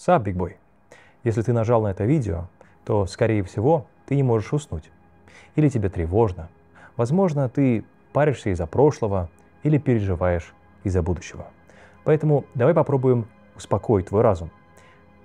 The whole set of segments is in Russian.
Сап, бигбой. Если ты нажал на это видео, то, скорее всего, ты не можешь уснуть. Или тебе тревожно. Возможно, ты паришься из-за прошлого или переживаешь из-за будущего. Поэтому давай попробуем успокоить твой разум.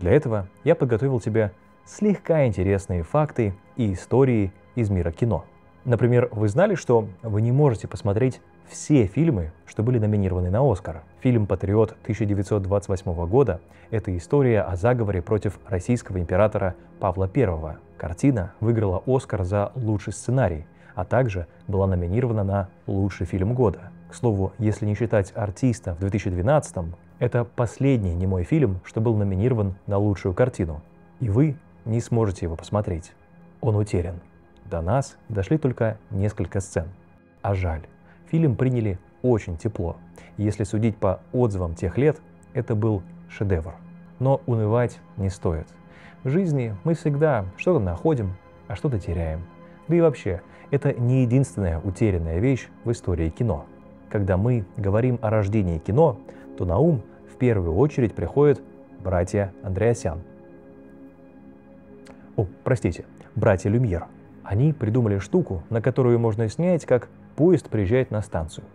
Для этого я подготовил тебе слегка интересные факты и истории из мира кино. Например, вы знали, что вы не можете посмотреть все фильмы, что были номинированы на Оскар. Фильм «Патриот» 1928 года – это история о заговоре против российского императора Павла I. Картина выиграла Оскар за лучший сценарий, а также была номинирована на лучший фильм года. К слову, если не считать «Артиста» в 2012 это последний немой фильм, что был номинирован на лучшую картину. И вы не сможете его посмотреть. Он утерян. До нас дошли только несколько сцен. А жаль. Фильм приняли очень тепло. Если судить по отзывам тех лет, это был шедевр. Но унывать не стоит. В жизни мы всегда что-то находим, а что-то теряем. Да и вообще, это не единственная утерянная вещь в истории кино. Когда мы говорим о рождении кино, то на ум в первую очередь приходят братья Андреасян. О, простите, братья Люмьер. Они придумали штуку, на которую можно снять, как поезд приезжает на станцию.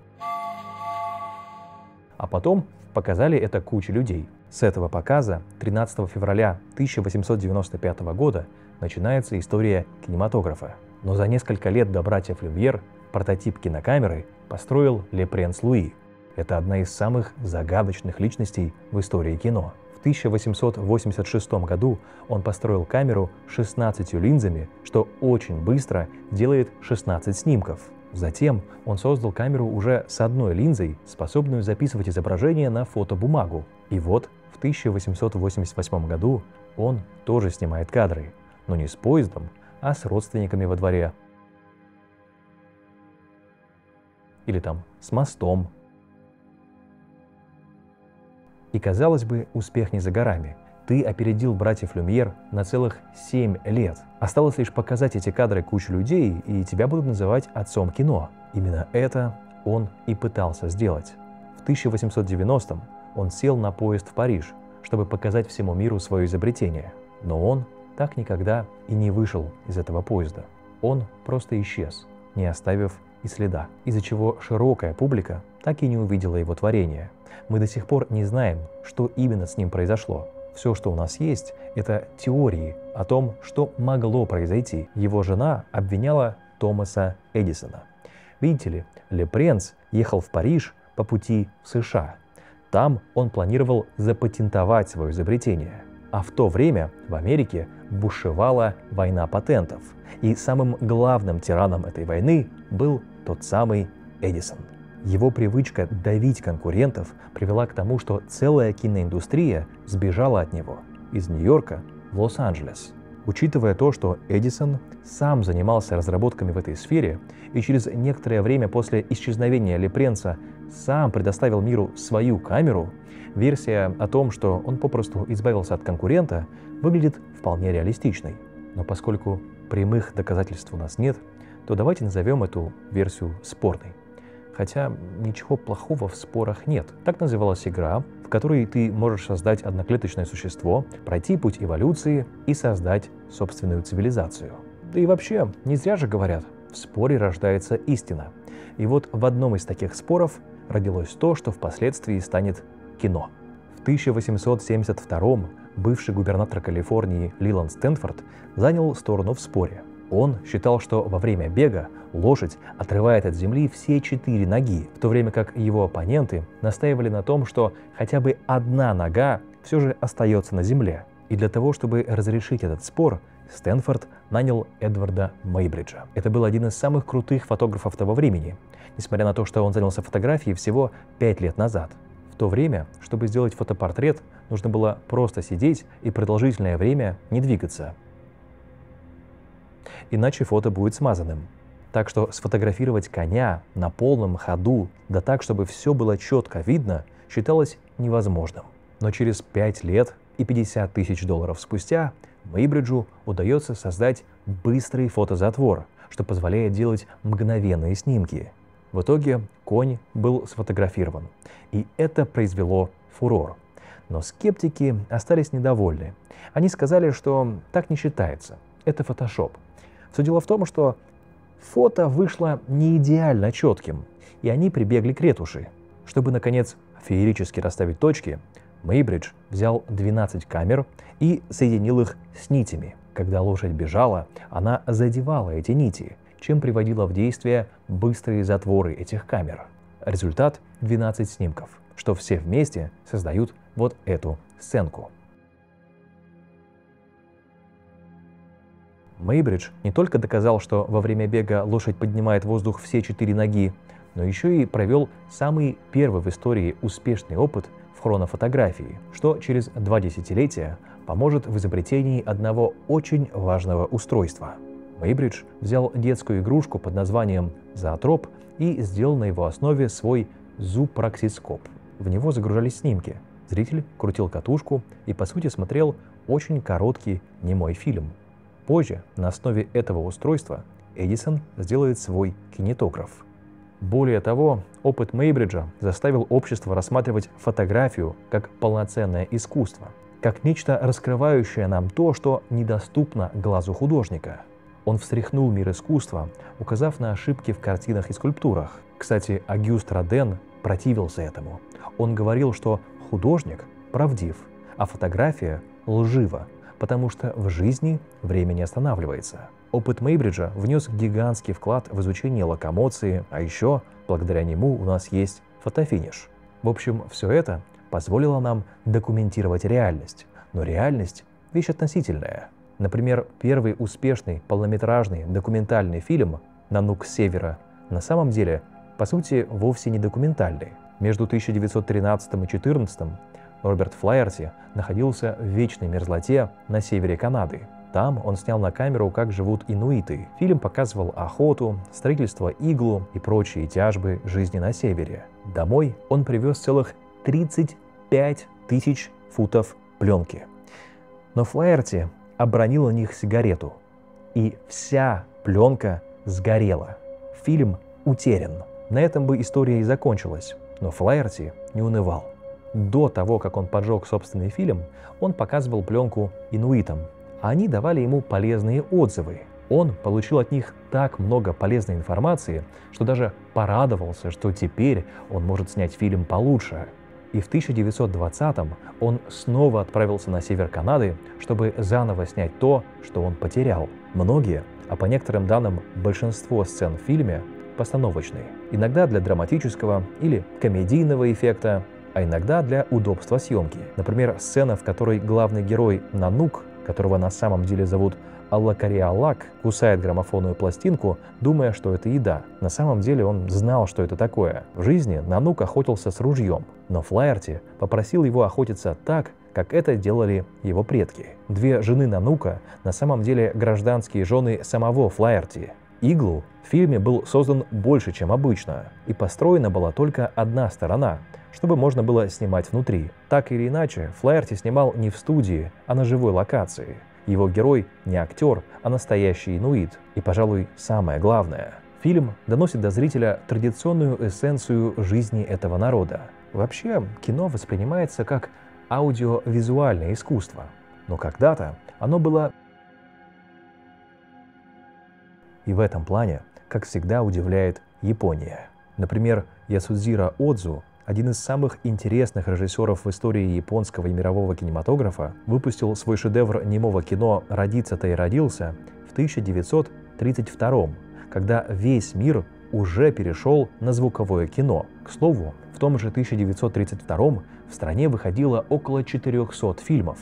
А потом показали это куче людей. С этого показа 13 февраля 1895 года начинается история кинематографа. Но за несколько лет до братьев Люмьер прототип кинокамеры построил Лепренс Луи. Это одна из самых загадочных личностей в истории кино. В 1886 году он построил камеру с 16 линзами, что очень быстро делает 16 снимков. Затем он создал камеру уже с одной линзой, способную записывать изображение на фотобумагу. И вот в 1888 году он тоже снимает кадры, но не с поездом, а с родственниками во дворе. Или там с мостом. И казалось бы, успех не за горами – ты опередил братьев Люмьер на целых 7 лет. Осталось лишь показать эти кадры куче людей, и тебя будут называть отцом кино. Именно это он и пытался сделать. В 1890-м он сел на поезд в Париж, чтобы показать всему миру свое изобретение. Но он так никогда и не вышел из этого поезда. Он просто исчез, не оставив и следа, из-за чего широкая публика так и не увидела его творение. Мы до сих пор не знаем, что именно с ним произошло. Все, что у нас есть, это теории о том, что могло произойти. Его жена обвиняла Томаса Эдисона. Видите ли, Лепренс ехал в Париж по пути в США. Там он планировал запатентовать свое изобретение. А в то время в Америке бушевала война патентов. И самым главным тираном этой войны был тот самый Эдисон. Его привычка давить конкурентов привела к тому, что целая киноиндустрия сбежала от него из Нью-Йорка в Лос-Анджелес. Учитывая то, что Эдисон сам занимался разработками в этой сфере и через некоторое время после исчезновения Лепренца сам предоставил миру свою камеру, версия о том, что он попросту избавился от конкурента, выглядит вполне реалистичной. Но поскольку прямых доказательств у нас нет, то давайте назовем эту версию спорной. Хотя ничего плохого в спорах нет. Так называлась игра, в которой ты можешь создать одноклеточное существо, пройти путь эволюции и создать собственную цивилизацию. Да и вообще, не зря же говорят, в споре рождается истина. И вот в одном из таких споров родилось то, что впоследствии станет кино. В 1872 бывший губернатор Калифорнии Лиланд Стэнфорд занял сторону в споре – он считал, что во время бега лошадь отрывает от земли все четыре ноги, в то время как его оппоненты настаивали на том, что хотя бы одна нога все же остается на земле. И для того, чтобы разрешить этот спор, Стэнфорд нанял Эдварда Мейбриджа. Это был один из самых крутых фотографов того времени, несмотря на то, что он занялся фотографией всего пять лет назад. В то время, чтобы сделать фотопортрет, нужно было просто сидеть и продолжительное время не двигаться иначе фото будет смазанным. Так что сфотографировать коня на полном ходу, да так, чтобы все было четко видно, считалось невозможным. Но через 5 лет и 50 тысяч долларов спустя Мейбриджу удается создать быстрый фотозатвор, что позволяет делать мгновенные снимки. В итоге конь был сфотографирован, и это произвело фурор. Но скептики остались недовольны. Они сказали, что так не считается. Это фотошоп. Все дело в том, что фото вышло не идеально четким, и они прибегли к ретуши. Чтобы, наконец, феерически расставить точки, Мейбридж взял 12 камер и соединил их с нитями. Когда лошадь бежала, она задевала эти нити, чем приводила в действие быстрые затворы этих камер. Результат – 12 снимков, что все вместе создают вот эту сценку. Мейбридж не только доказал, что во время бега лошадь поднимает воздух все четыре ноги, но еще и провел самый первый в истории успешный опыт в хронофотографии, что через два десятилетия поможет в изобретении одного очень важного устройства. Мейбридж взял детскую игрушку под названием «Зоотроп» и сделал на его основе свой зупраксископ. В него загружались снимки. Зритель крутил катушку и, по сути, смотрел очень короткий немой фильм. Позже на основе этого устройства Эдисон сделает свой кинетограф. Более того, опыт Мейбриджа заставил общество рассматривать фотографию как полноценное искусство, как нечто раскрывающее нам то, что недоступно глазу художника. Он встряхнул мир искусства, указав на ошибки в картинах и скульптурах. Кстати, Агюст Роден противился этому. Он говорил, что художник правдив, а фотография лжива, потому что в жизни время не останавливается. Опыт Мейбриджа внес гигантский вклад в изучение локомоции, а еще благодаря нему у нас есть фотофиниш. В общем, все это позволило нам документировать реальность. Но реальность – вещь относительная. Например, первый успешный полнометражный документальный фильм «Нанук севера» на самом деле, по сути, вовсе не документальный. Между 1913 и 1914 Роберт Флайерти находился в вечной мерзлоте на севере Канады. Там он снял на камеру, как живут инуиты. Фильм показывал охоту, строительство иглу и прочие тяжбы жизни на севере. Домой он привез целых 35 тысяч футов пленки. Но Флаерти обронил на них сигарету, и вся пленка сгорела. Фильм утерян. На этом бы история и закончилась, но Флаерти не унывал. До того, как он поджег собственный фильм, он показывал пленку инуитам, а они давали ему полезные отзывы. Он получил от них так много полезной информации, что даже порадовался, что теперь он может снять фильм получше. И в 1920-м он снова отправился на север Канады, чтобы заново снять то, что он потерял. Многие, а по некоторым данным большинство сцен в фильме, постановочные. Иногда для драматического или комедийного эффекта, а иногда для удобства съемки. Например, сцена, в которой главный герой Нанук которого на самом деле зовут Аллакариалак, кусает граммофонную пластинку, думая, что это еда. На самом деле он знал, что это такое. В жизни Нанук охотился с ружьем, но Флаерти попросил его охотиться так, как это делали его предки. Две жены Нанука на самом деле гражданские жены самого Флаерти. Иглу в фильме был создан больше, чем обычно, и построена была только одна сторона, чтобы можно было снимать внутри. Так или иначе, Флаерти снимал не в студии, а на живой локации. Его герой не актер, а настоящий инуит. И, пожалуй, самое главное, фильм доносит до зрителя традиционную эссенцию жизни этого народа. Вообще, кино воспринимается как аудиовизуальное искусство. Но когда-то оно было... И в этом плане, как всегда, удивляет Япония. Например, Ясудзира Отзу один из самых интересных режиссеров в истории японского и мирового кинематографа, выпустил свой шедевр немого кино «Родиться-то и родился» в 1932 когда весь мир уже перешел на звуковое кино. К слову, в том же 1932 в стране выходило около 400 фильмов.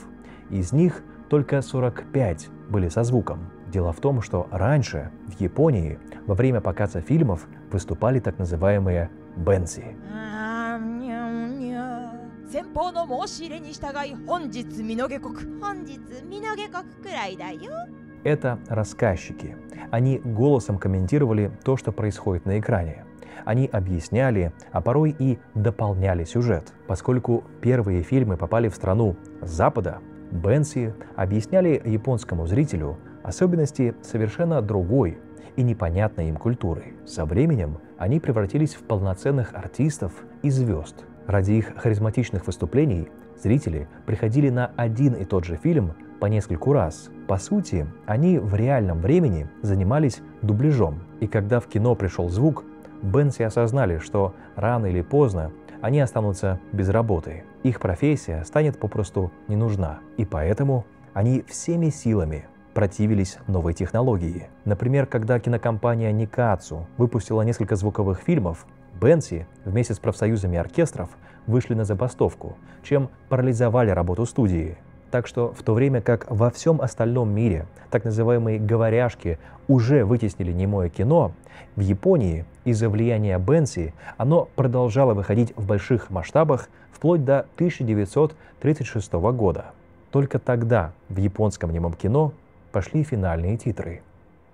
Из них только 45 были со звуком. Дело в том, что раньше в Японии во время показа фильмов выступали так называемые бенси. 先方の申し入れに従い本日見の下国本日見の下国くらいだよ Это рассказчики. Они голосом комментировали то, что происходит на экране. Они объясняли, а порой и дополняли сюжет. Поскольку первые фильмы попали в страну с Запада, Бенси объясняли японскому зрителю особенности совершенно другой и непонятной им культуры. Со временем они превратились в полноценных артистов и звезд – Ради их харизматичных выступлений Зрители приходили на один и тот же фильм по нескольку раз. По сути, они в реальном времени занимались дубляжом. И когда в кино пришел звук, Бенси осознали, что рано или поздно они останутся без работы. Их профессия станет попросту не нужна. И поэтому они всеми силами противились новой технологии. Например, когда кинокомпания Никацу выпустила несколько звуковых фильмов, Бенси вместе с профсоюзами оркестров вышли на забастовку, чем парализовали работу студии. Так что в то время как во всем остальном мире так называемые «говоряшки» уже вытеснили немое кино, в Японии из-за влияния Бенси оно продолжало выходить в больших масштабах вплоть до 1936 года. Только тогда в японском немом кино пошли финальные титры.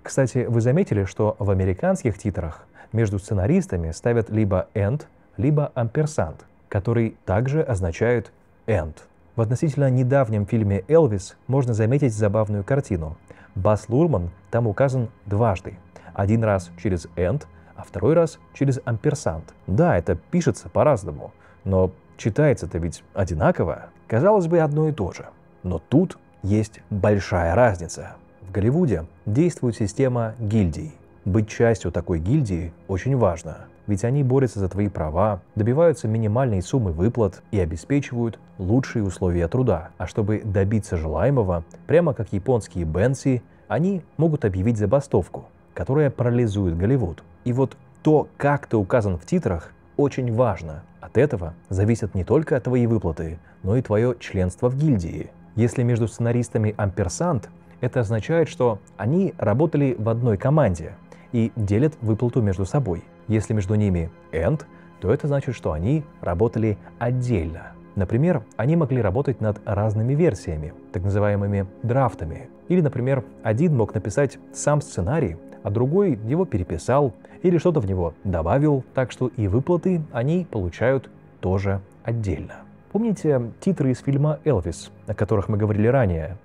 Кстати, вы заметили, что в американских титрах между сценаристами ставят либо «end», либо «амперсант», который также означает «end». В относительно недавнем фильме «Элвис» можно заметить забавную картину. Бас Лурман там указан дважды. Один раз через «end», а второй раз через «амперсант». Да, это пишется по-разному, но читается-то ведь одинаково. Казалось бы, одно и то же. Но тут есть большая разница. В Голливуде действует система гильдий. Быть частью такой гильдии очень важно ведь они борются за твои права, добиваются минимальной суммы выплат и обеспечивают лучшие условия труда. А чтобы добиться желаемого, прямо как японские Бенси, они могут объявить забастовку, которая парализует Голливуд. И вот то, как ты указан в титрах, очень важно. От этого зависят не только твои выплаты, но и твое членство в гильдии. Если между сценаристами амперсант, это означает, что они работали в одной команде и делят выплату между собой – если между ними and, то это значит, что они работали отдельно. Например, они могли работать над разными версиями, так называемыми драфтами. Или, например, один мог написать сам сценарий, а другой его переписал или что-то в него добавил, так что и выплаты они получают тоже отдельно. Помните титры из фильма «Элвис», о которых мы говорили ранее?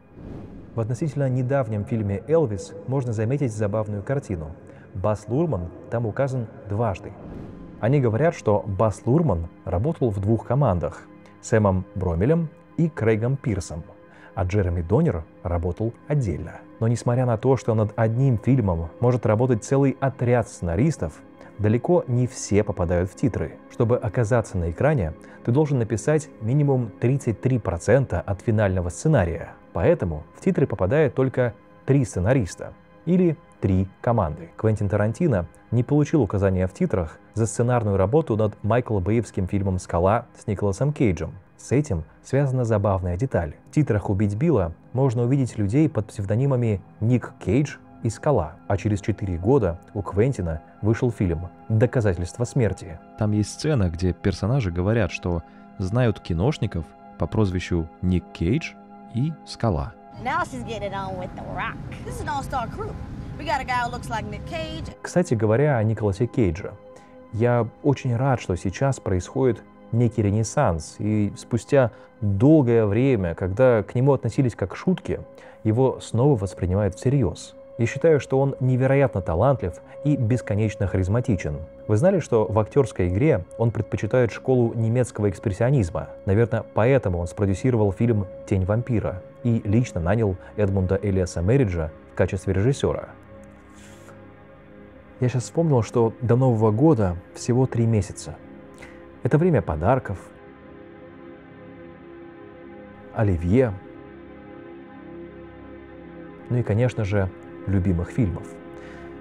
В относительно недавнем фильме «Элвис» можно заметить забавную картину. Бас Лурман там указан дважды. Они говорят, что Бас Лурман работал в двух командах – Сэмом Бромелем и Крейгом Пирсом, а Джереми Донер работал отдельно. Но несмотря на то, что над одним фильмом может работать целый отряд сценаристов, далеко не все попадают в титры. Чтобы оказаться на экране, ты должен написать минимум 33% от финального сценария. Поэтому в титры попадает только три сценариста или три команды. Квентин Тарантино не получил указания в титрах за сценарную работу над Майкл Бэевским фильмом «Скала» с Николасом Кейджем. С этим связана забавная деталь. В титрах «Убить Билла» можно увидеть людей под псевдонимами Ник Кейдж и «Скала», а через четыре года у Квентина вышел фильм «Доказательство смерти». Там есть сцена, где персонажи говорят, что знают киношников по прозвищу Ник Кейдж и «Скала». Now she's getting on with the rock. This is an all-star crew. Кстати говоря, о Николасе Кейджа. Я очень рад, что сейчас происходит некий ренессанс, и спустя долгое время, когда к нему относились как к шутке, его снова воспринимают всерьез. Я считаю, что он невероятно талантлив и бесконечно харизматичен. Вы знали, что в актерской игре он предпочитает школу немецкого экспрессионизма? Наверное, поэтому он спродюсировал фильм «Тень вампира» и лично нанял Эдмунда Элиаса Мериджа в качестве режиссера. Я сейчас вспомнил, что до Нового года всего три месяца. Это время подарков, оливье, ну и, конечно же, любимых фильмов.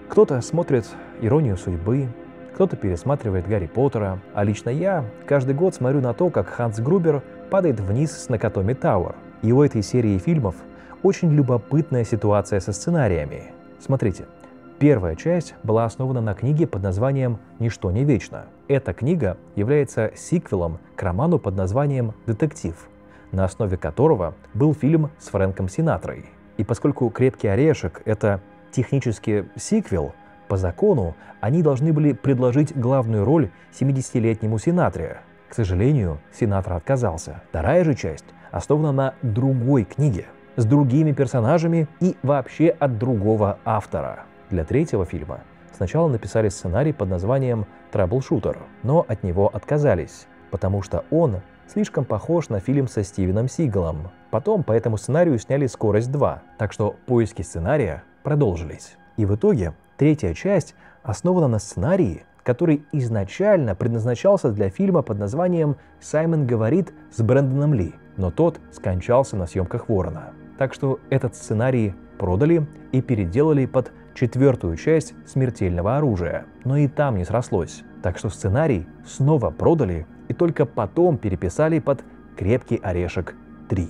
Кто-то смотрит «Иронию судьбы», кто-то пересматривает «Гарри Поттера», а лично я каждый год смотрю на то, как Ханс Грубер падает вниз с Накатоми Тауэр. И у этой серии фильмов очень любопытная ситуация со сценариями. Смотрите – Первая часть была основана на книге под названием «Ничто не вечно». Эта книга является сиквелом к роману под названием «Детектив», на основе которого был фильм с Фрэнком Синатрой. И поскольку «Крепкий орешек» — это технически сиквел, по закону они должны были предложить главную роль 70-летнему Синатре. К сожалению, Синатра отказался. Вторая же часть основана на другой книге, с другими персонажами и вообще от другого автора. Для третьего фильма сначала написали сценарий под названием «Troubleshooter», но от него отказались, потому что он слишком похож на фильм со Стивеном Сигалом. Потом по этому сценарию сняли «Скорость 2», так что поиски сценария продолжились. И в итоге третья часть основана на сценарии, который изначально предназначался для фильма под названием «Саймон говорит» с Брэндоном Ли, но тот скончался на съемках «Ворона». Так что этот сценарий продали и переделали под четвертую часть «Смертельного оружия». Но и там не срослось. Так что сценарий снова продали и только потом переписали под «Крепкий орешек 3».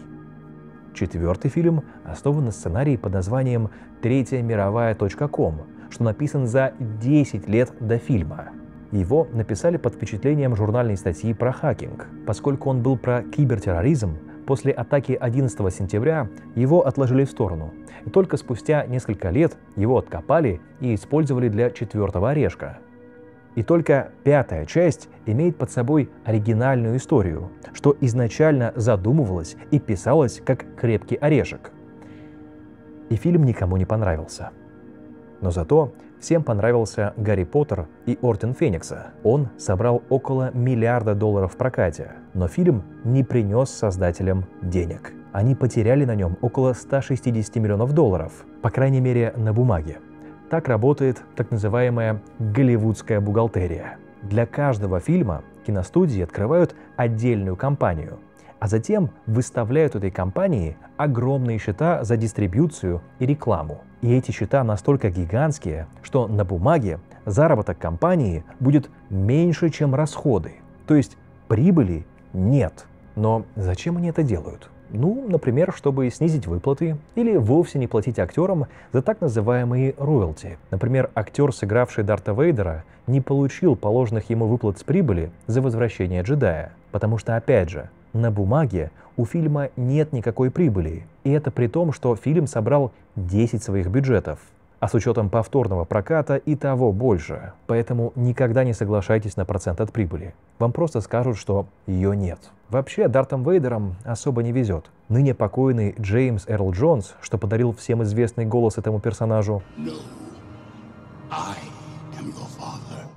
Четвертый фильм основан на сценарии под названием «Третья мировая .ком», что написан за 10 лет до фильма. Его написали под впечатлением журнальной статьи про хакинг. Поскольку он был про кибертерроризм, после атаки 11 сентября его отложили в сторону. И только спустя несколько лет его откопали и использовали для четвертого орешка. И только пятая часть имеет под собой оригинальную историю, что изначально задумывалось и писалось как «Крепкий орешек». И фильм никому не понравился. Но зато всем понравился Гарри Поттер и Орден Феникса. Он собрал около миллиарда долларов в прокате, но фильм не принес создателям денег. Они потеряли на нем около 160 миллионов долларов, по крайней мере на бумаге. Так работает так называемая голливудская бухгалтерия. Для каждого фильма киностудии открывают отдельную компанию, а затем выставляют этой компании огромные счета за дистрибьюцию и рекламу. И эти счета настолько гигантские, что на бумаге заработок компании будет меньше, чем расходы. То есть прибыли нет. Но зачем они это делают? Ну, например, чтобы снизить выплаты или вовсе не платить актерам за так называемые роялти. Например, актер, сыгравший Дарта Вейдера, не получил положенных ему выплат с прибыли за возвращение джедая. Потому что, опять же, на бумаге у фильма нет никакой прибыли. И это при том, что фильм собрал 10 своих бюджетов а с учетом повторного проката и того больше. Поэтому никогда не соглашайтесь на процент от прибыли. Вам просто скажут, что ее нет. Вообще, Дартом Вейдером особо не везет. Ныне покойный Джеймс Эрл Джонс, что подарил всем известный голос этому персонажу, no,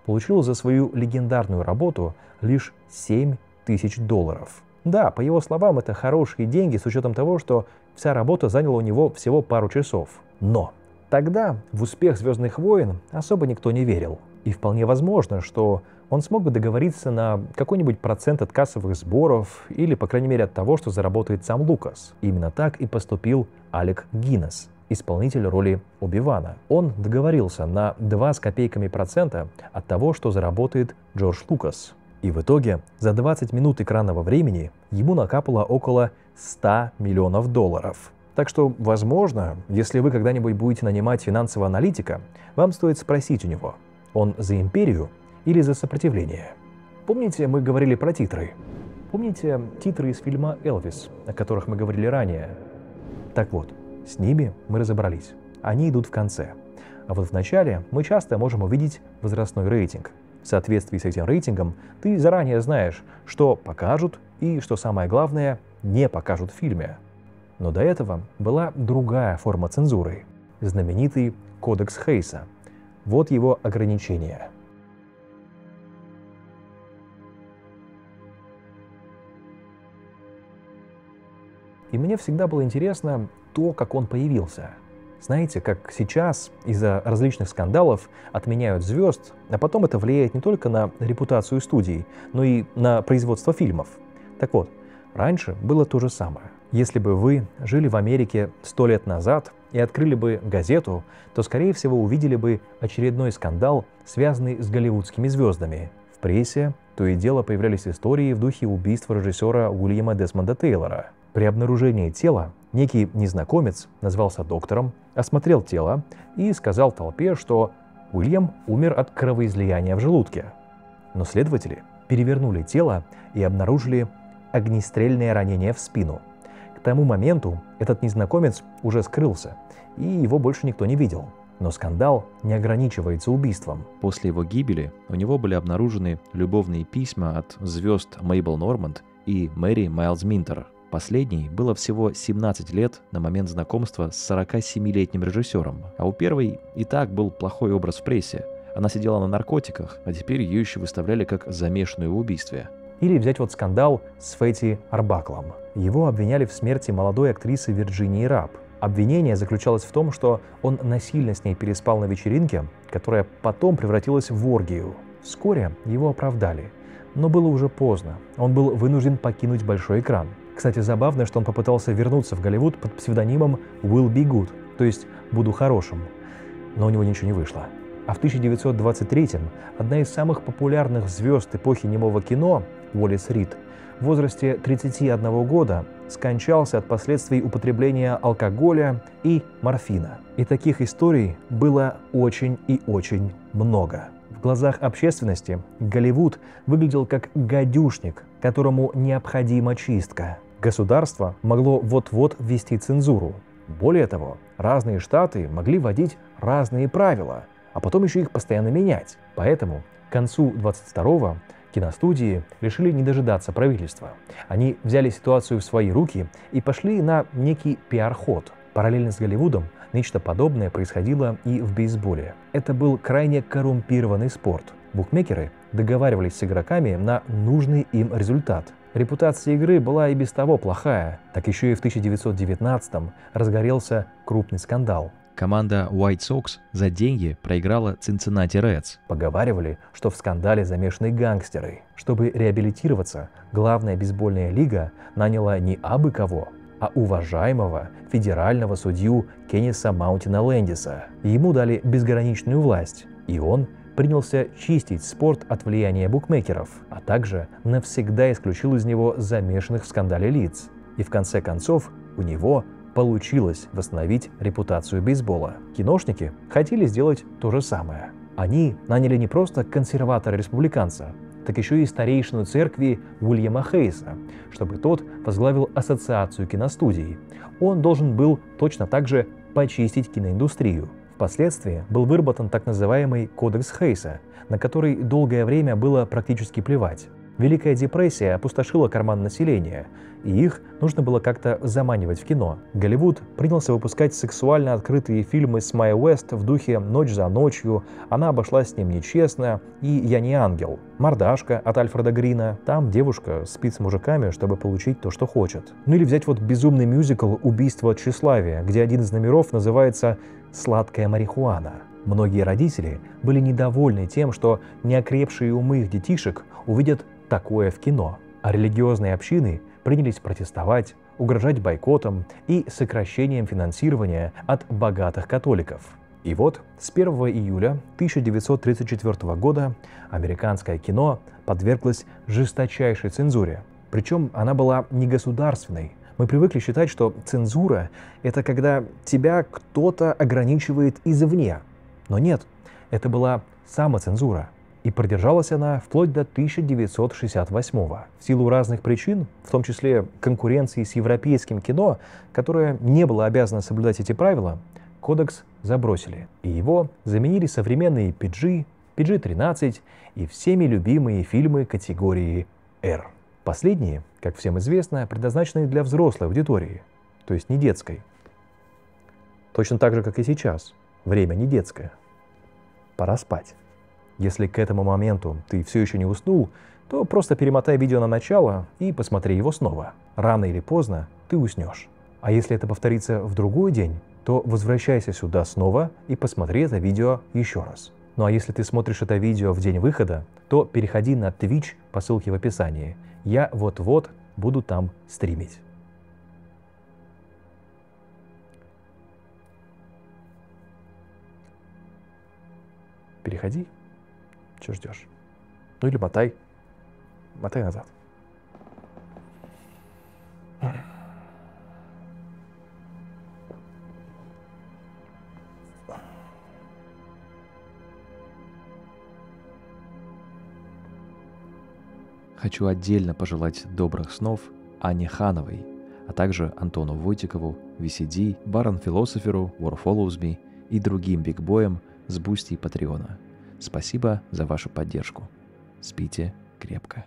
получил за свою легендарную работу лишь 7 тысяч долларов. Да, по его словам, это хорошие деньги с учетом того, что вся работа заняла у него всего пару часов. Но Тогда в успех «Звездных войн» особо никто не верил. И вполне возможно, что он смог бы договориться на какой-нибудь процент от кассовых сборов или, по крайней мере, от того, что заработает сам Лукас. Именно так и поступил Алек Гиннес, исполнитель роли Оби-Вана. Он договорился на 2 с копейками процента от того, что заработает Джордж Лукас. И в итоге за 20 минут экранного времени ему накапало около 100 миллионов долларов. Так что, возможно, если вы когда-нибудь будете нанимать финансового аналитика, вам стоит спросить у него, он за империю или за сопротивление. Помните, мы говорили про титры? Помните титры из фильма «Элвис», о которых мы говорили ранее? Так вот, с ними мы разобрались. Они идут в конце. А вот в начале мы часто можем увидеть возрастной рейтинг. В соответствии с этим рейтингом ты заранее знаешь, что покажут и, что самое главное, не покажут в фильме. Но до этого была другая форма цензуры – знаменитый Кодекс Хейса. Вот его ограничения. И мне всегда было интересно то, как он появился. Знаете, как сейчас из-за различных скандалов отменяют звезд, а потом это влияет не только на репутацию студий, но и на производство фильмов. Так вот, раньше было то же самое – если бы вы жили в Америке сто лет назад и открыли бы газету, то, скорее всего, увидели бы очередной скандал, связанный с голливудскими звездами. В прессе то и дело появлялись истории в духе убийства режиссера Уильяма Десмонда Тейлора. При обнаружении тела некий незнакомец назвался доктором, осмотрел тело и сказал толпе, что Уильям умер от кровоизлияния в желудке. Но следователи перевернули тело и обнаружили огнестрельное ранение в спину – к тому моменту этот незнакомец уже скрылся, и его больше никто не видел. Но скандал не ограничивается убийством. После его гибели у него были обнаружены любовные письма от звезд Мейбл Норманд и Мэри Майлз Минтер. Последней было всего 17 лет на момент знакомства с 47-летним режиссером, а у первой и так был плохой образ в прессе. Она сидела на наркотиках, а теперь ее еще выставляли как замешанную в убийстве. Или взять вот скандал с Фэти Арбаклом. Его обвиняли в смерти молодой актрисы Вирджинии Раб. Обвинение заключалось в том, что он насильно с ней переспал на вечеринке, которая потом превратилась в оргию. Вскоре его оправдали, но было уже поздно. Он был вынужден покинуть большой экран. Кстати, забавно, что он попытался вернуться в Голливуд под псевдонимом Will Be Good, то есть «Буду хорошим», но у него ничего не вышло. А в 1923-м одна из самых популярных звезд эпохи немого кино, Уоллес Рид, в возрасте 31 года скончался от последствий употребления алкоголя и морфина. И таких историй было очень и очень много. В глазах общественности Голливуд выглядел как гадюшник, которому необходима чистка. Государство могло вот-вот ввести цензуру. Более того, разные штаты могли вводить разные правила, а потом еще их постоянно менять. Поэтому к концу 22-го киностудии решили не дожидаться правительства. Они взяли ситуацию в свои руки и пошли на некий пиар-ход. Параллельно с Голливудом нечто подобное происходило и в бейсболе. Это был крайне коррумпированный спорт. Букмекеры договаривались с игроками на нужный им результат. Репутация игры была и без того плохая, так еще и в 1919-м разгорелся крупный скандал – Команда White Sox за деньги проиграла Cincinnati Reds. Поговаривали, что в скандале замешаны гангстеры. Чтобы реабилитироваться, главная бейсбольная лига наняла не абы кого, а уважаемого федерального судью Кенниса Маунтина Лэндиса. Ему дали безграничную власть, и он принялся чистить спорт от влияния букмекеров, а также навсегда исключил из него замешанных в скандале лиц. И в конце концов у него получилось восстановить репутацию бейсбола. Киношники хотели сделать то же самое. Они наняли не просто консерватора-республиканца, так еще и старейшину церкви Уильяма Хейса, чтобы тот возглавил ассоциацию киностудий. Он должен был точно так же почистить киноиндустрию. Впоследствии был выработан так называемый Кодекс Хейса, на который долгое время было практически плевать. Великая депрессия опустошила карман населения, и их нужно было как-то заманивать в кино. Голливуд принялся выпускать сексуально открытые фильмы с Майя Уэст в духе «Ночь за ночью», «Она обошлась с ним нечестно» и «Я не ангел». «Мордашка» от Альфреда Грина. Там девушка спит с мужиками, чтобы получить то, что хочет. Ну или взять вот безумный мюзикл «Убийство от тщеславия», где один из номеров называется «Сладкая марихуана». Многие родители были недовольны тем, что неокрепшие умы их детишек увидят такое в кино. А религиозные общины принялись протестовать, угрожать бойкотом и сокращением финансирования от богатых католиков. И вот с 1 июля 1934 года американское кино подверглось жесточайшей цензуре. Причем она была не государственной. Мы привыкли считать, что цензура — это когда тебя кто-то ограничивает извне. Но нет, это была самоцензура — и продержалась она вплоть до 1968 -го. В силу разных причин, в том числе конкуренции с европейским кино, которое не было обязано соблюдать эти правила, кодекс забросили. И его заменили современные PG, PG-13 и всеми любимые фильмы категории R. Последние, как всем известно, предназначены для взрослой аудитории, то есть не детской. Точно так же, как и сейчас. Время не детское. Пора спать. Если к этому моменту ты все еще не уснул, то просто перемотай видео на начало и посмотри его снова. Рано или поздно ты уснешь. А если это повторится в другой день, то возвращайся сюда снова и посмотри это видео еще раз. Ну а если ты смотришь это видео в день выхода, то переходи на Twitch по ссылке в описании. Я вот-вот буду там стримить. Переходи. Чего ждешь? Ну или мотай. Мотай назад. Хочу отдельно пожелать добрых снов Ане Хановой, а также Антону Войтикову, VCD, Барон Философеру, War Follows Me и другим бигбоям с Бусти и Патреона – Спасибо за вашу поддержку. Спите крепко.